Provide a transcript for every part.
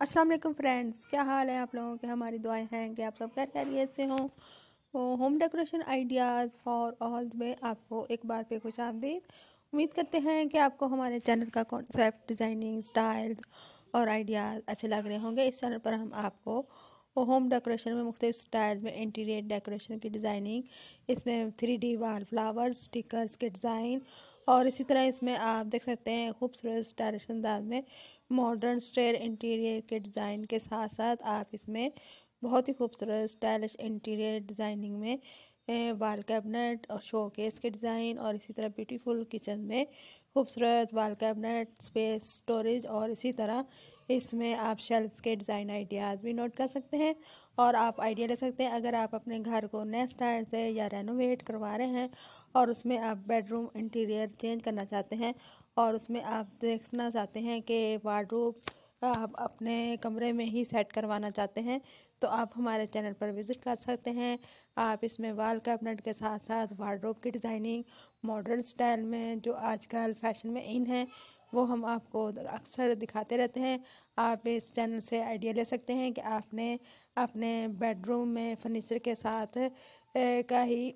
अस्सलाम वालेकुम फ्रेंड्स, क्या हाल है आप लोगों के? हमारी दुआएँ हैं कि आप सब खैरियत से हों। तो home decoration ideas for all में आपको एक बार पे खुश आमदीद। उम्मीद करते हैं कि आपको हमारे चैनल का कॉन्सेप्ट डिज़ाइनिंग स्टाइल और आइडियाज़ अच्छे लग रहे होंगे। इस चैनल पर हम आपको होम डेकोरेशन में मुख्तु स्टाइल में इंटीरियर डेकोरेशन की डिज़ाइनिंग इसमें three D wall flowers stickers के डिज़ाइन और इसी तरह इसमें आप देख सकते हैं खूबसूरत स्टाइलिश अंदाज में मॉडर्न स्टेयर इंटीरियर के डिज़ाइन के साथ साथ आप इसमें बहुत ही खूबसूरत स्टाइलिश इंटीरियर डिज़ाइनिंग में वाल कैबिनेट और शो केस के डिज़ाइन और इसी तरह ब्यूटीफुल किचन में खूबसूरत वाल कैबिनेट स्पेस स्टोरेज और इसी तरह इसमें आप शेल्फ के डिज़ाइन आइडियाज़ भी नोट कर सकते हैं। और आप आइडिया ले सकते हैं अगर आप अपने घर को नए स्टाइल से या रेनोवेट करवा रहे हैं और उसमें आप बेडरूम इंटीरियर चेंज करना चाहते हैं और उसमें आप देखना चाहते हैं कि वार्डरूब आप अपने कमरे में ही सेट करवाना चाहते हैं तो आप हमारे चैनल पर विज़िट कर सकते हैं। आप इसमें वाल कैबिनेट के साथ साथ वार्डरोब की डिज़ाइनिंग मॉडर्न स्टाइल में जो आजकल फ़ैशन में इन है, वो हम आपको अक्सर दिखाते रहते हैं। आप इस चैनल से आइडिया ले सकते हैं कि आपने अपने बेडरूम में फर्नीचर के साथ का ही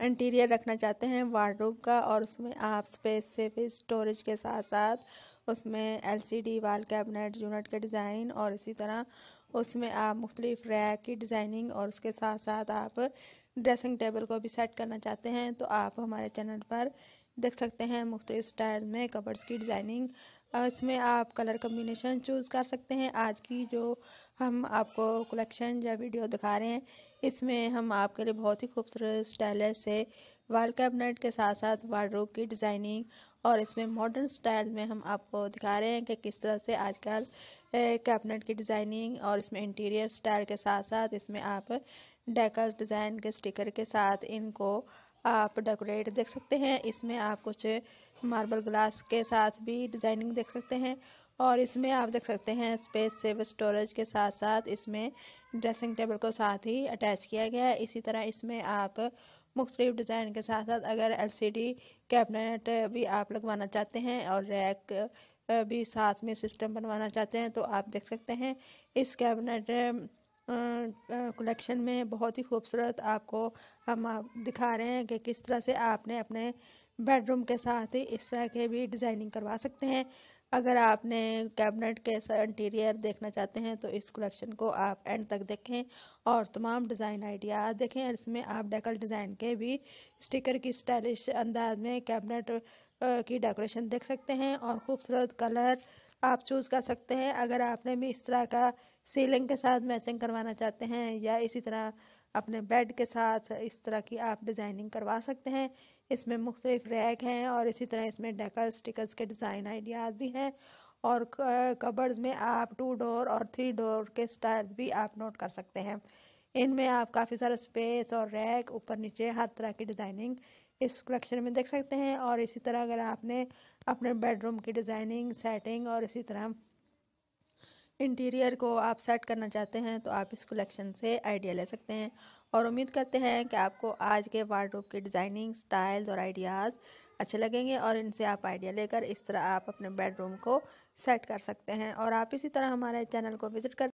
इंटीरियर रखना चाहते हैं वार्डरोब का और उसमें आप स्पेस से भी स्टोरेज के साथ साथ उसमें एलसीडी वाल कैबिनेट यूनिट के डिज़ाइन और इसी तरह उसमें आप मुख्तलिफ़ रैक की डिज़ाइनिंग और उसके साथ साथ आप ड्रेसिंग टेबल को भी सेट करना चाहते हैं तो आप हमारे चैनल पर देख सकते हैं मुख्तलिफ़ स्टाइल में कबर्स की डिज़ाइनिंग। इसमें आप कलर कम्बिनेशन चूज़ कर सकते हैं। आज की जो हम आपको कलेक्शन या वीडियो दिखा रहे हैं, इसमें हम आपके लिए बहुत ही खूबसूरत स्टाइलिश से वाल कैबिनेट के साथ साथ वार्डरोब की डिज़ाइनिंग। और इसमें मॉडर्न स्टाइल में हम आपको दिखा रहे हैं कि किस तरह से आजकल कैबिनेट की डिज़ाइनिंग और इसमें इंटीरियर स्टाइल के साथ साथ इसमें आप डेकल डिज़ाइन के स्टिकर के साथ इनको आप डेकोरेट देख सकते हैं। इसमें आप कुछ मार्बल ग्लास के साथ भी डिज़ाइनिंग देख सकते हैं और इसमें आप देख सकते हैं स्पेस सेव स्टोरेज के साथ साथ इसमें ड्रेसिंग टेबल को साथ ही अटैच किया गया है। इसी तरह इसमें आप मुख्तलिफ़ डिज़ाइन के साथ साथ अगर एलसीडी कैबिनेट भी आप लगवाना चाहते हैं और रैक भी साथ में सिस्टम बनवाना चाहते हैं तो आप देख सकते हैं। इस कैबिनेट कलेक्शन में बहुत ही खूबसूरत आपको हम आप दिखा रहे हैं कि किस तरह से आपने अपने बेडरूम के साथ ही इस तरह के भी डिज़ाइनिंग करवा सकते हैं। अगर आपने कैबिनेट के इंटीरियर देखना चाहते हैं तो इस कलेक्शन को आप एंड तक देखें और तमाम डिज़ाइन आइडिया देखें। इसमें आप डेकल डिज़ाइन के भी स्टिकर की स्टाइलिश अंदाज में कैबिनेट की डेकोरेशन देख सकते हैं और ख़ूबसूरत कलर आप चूज़ कर सकते हैं। अगर आपने भी इस तरह का सीलिंग के साथ मैचिंग करवाना चाहते हैं या इसी तरह अपने बेड के साथ इस तरह की आप डिज़ाइनिंग करवा सकते हैं। इसमें मुख्तलिफ़ रैक हैं और इसी तरह इसमें डेकर स्टिकर्स के डिज़ाइन आइडियाज़ भी हैं और कबर्स में आप टू डोर और थ्री डोर के स्टाइल भी आप नोट कर सकते हैं। इनमें आप काफ़ी सारा स्पेस और रैक ऊपर नीचे हर तरह की डिज़ाइनिंग इस कलेक्शन में देख सकते हैं। और इसी तरह अगर आपने अपने बेडरूम की डिज़ाइनिंग, सेटिंग और इसी तरह इंटीरियर को आप सेट करना चाहते हैं तो आप इस कलेक्शन से आइडिया ले सकते हैं। और उम्मीद करते हैं कि आपको आज के वार्डरोब की डिज़ाइनिंग, स्टाइल्स और आइडियाज़ अच्छे लगेंगे और इनसे आप आइडिया लेकर इस तरह आप अपने बेडरूम को सेट कर सकते हैं। और आप इसी तरह हमारे चैनल को विज़िट कर